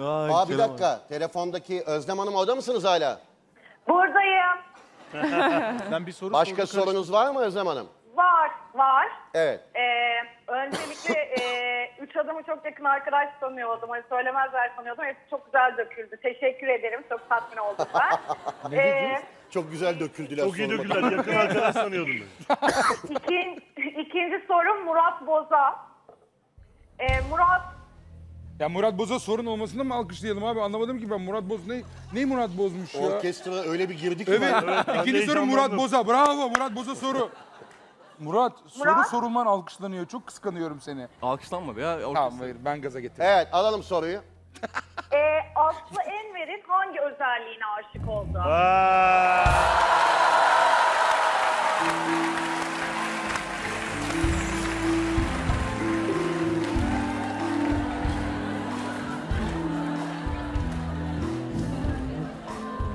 Ay, Aa bir Kerem dakika. Telefondaki Özlem Hanım orada mısınız hala? Buradayım. Ben bir soru Başka sordum, sorunuz var mı Özlem Hanım? Var, var. Evet. Ee, öncelikle e, üç adamı çok yakın arkadaş sanıyordum. Hani söylemezler sanıyordum. Hepsi çok güzel döküldü. Teşekkür ederim. Çok tatmin oldum ben. ee, Çok güzel döküldüler. Çok iyi döküler. Yakın arkadaş sanıyordum ben. ikin, ikinci sorum Murat Boza. Ee, Murat Ya Murat Boz'a sorun olmasını mı alkışlayalım abi? Anlamadım ki ben Murat Boz ne ne Murat Bozmuş ya? Orkestra öyle bir girdi ki. Evet. ben- İkinci soru Murat. Boz'a. Bravo Murat Boz'a soru. Murat, soru Murat? sorulman alkışlanıyor. Çok kıskanıyorum seni. Alkışlanma be ya. orkestra. Tamam hayır ben gaza getirdim. Evet alalım soruyu. e, Aslı Enver'in hangi özelliğine aşık oldu?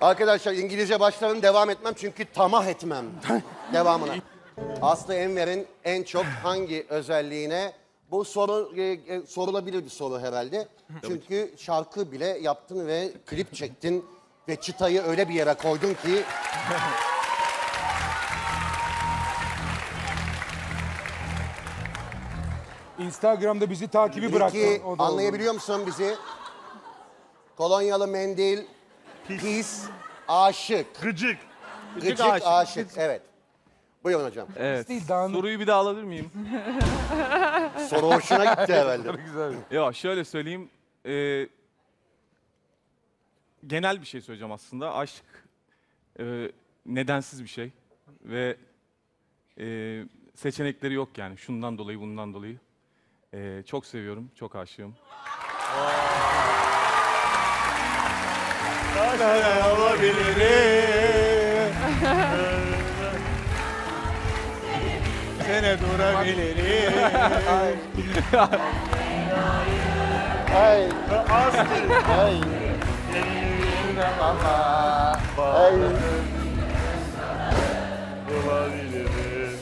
Arkadaşlar İngilizce başlarım devam etmem çünkü tamah etmem devamına. Aslı Enver'in en çok hangi özelliğine bu soru e, e, sorulabilir bir soru herhalde. Çünkü şarkı bile yaptın ve klip çektin ve çıtayı öyle bir yere koydun ki Instagram'da bizi takibi bıraktın. Peki O da oldu. anlayabiliyor musun bizi? Kolonyalı mendil, pis, aşık. Gıcık. Gıcık aşık. aşık. Evet. Buyurun hocam. Evet. Değil, Soruyu bir daha alabilir miyim? Soru hoşuna gitti herhalde. Güzel. ya şöyle söyleyeyim. e, genel bir şey söyleyeceğim aslında. Aşk e, nedensiz bir şey. Ve e, seçenekleri yok yani. Şundan dolayı, bundan dolayı. E, çok seviyorum, çok aşığım. Sene durabilirim. Ay, Aslı. ay. Ay. Olabilirim.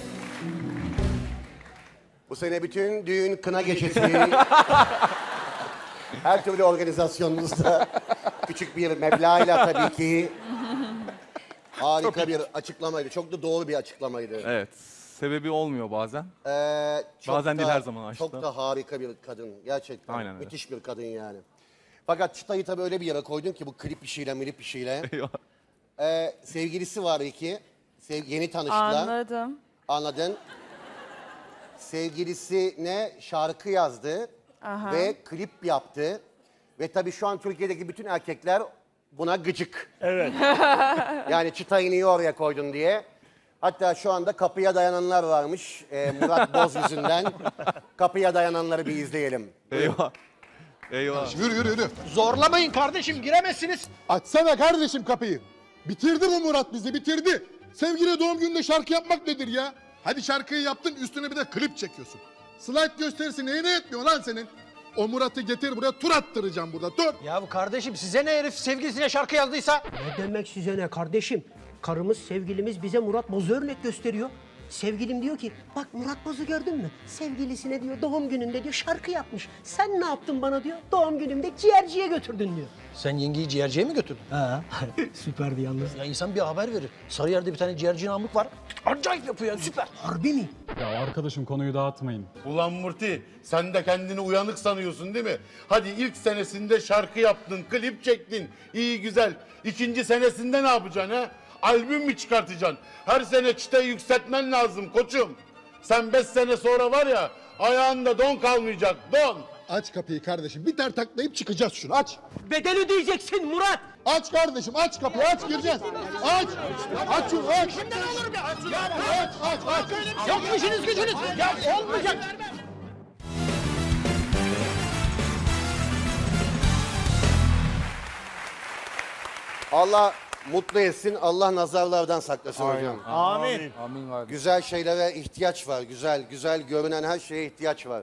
Bu sene bütün düğün kına gecesi. Her türlü organizasyonunuzda küçük bir meblağıyla tabii ki harika bir açıklamaydı. Çok da doğru bir açıklamaydı. Evet. Sebebi olmuyor bazen. Ee, çok Bazen da, değil, her zaman aşkta. Çok da harika bir kadın. Gerçekten. Aynen öyle. Müthiş bir kadın yani. Fakat çıtayı tabii öyle bir yere koydun ki bu klip işiyle milip işiyle. Ee, sevgilisi var iki. Sev- yeni tanıştılar. Anladım. Anladın. Sevgilisine şarkı yazdı ve klip yaptı. Ve tabii şu an Türkiye'deki bütün erkekler buna gıcık. Evet. Yani çıtayı niye oraya koydun diye. Hatta şu anda kapıya dayananlar varmış. Ee, Murat Boz yüzünden. Kapıya dayananları bir izleyelim. Eyvah. Eyvah. Yürü yürü yürü. Zorlamayın kardeşim giremezsiniz. Açsana kardeşim kapıyı. Bitirdi bu Murat bizi bitirdi. Sevgili doğum gününde şarkı yapmak nedir ya? Hadi şarkıyı yaptın üstüne bir de klip çekiyorsun. Slide gösterisi neyine yetmiyor lan senin? O Murat'ı getir buraya tur attıracağım burada dur. Ya bu kardeşim size ne herif sevgilisine şarkı yazdıysa? Ne demek size ne kardeşim? Karımız, sevgilimiz bize Murat Boz'u örnek gösteriyor. Sevgilim diyor ki, bak Murat Boz'u gördün mü? Sevgilisine diyor doğum gününde diyor şarkı yapmış. Sen ne yaptın bana diyor, doğum günümde ciğerciye götürdün diyor. Sen yengeyi ciğerciye mi götürdün? Ha, süperdi yalnız. Ya insan bir haber verir. Sarıyer'de bir tane ciğerci Namık var. Acayip yapıyor ya süper. Harbi mi? Ya arkadaşım konuyu dağıtmayın. Ulan Murti sen de kendini uyanık sanıyorsun değil mi? Hadi ilk senesinde şarkı yaptın, klip çektin. iyi güzel. İkinci senesinde ne yapacaksın ha? Albüm mü çıkartacaksın? Her sene çıtayı yükseltmen lazım koçum. Sen beş sene sonra var ya ayağında don kalmayacak don. Aç kapıyı kardeşim. Bir ter taklayıp çıkacağız şunu aç. Bedel ödeyeceksin Murat. Aç kardeşim aç kapıyı aç gireceğiz. Aç. Aç şunu aç. Kimden olur be? Aç, Aç aç aç. Yok mu işiniz gücünüz? Ya olmayacak. Allah mutlu etsin, Allah nazarlardan saklasın hocam. Amin. Amin abi. Güzel şeylere ihtiyaç var, güzel, güzel görünen her şeye ihtiyaç var.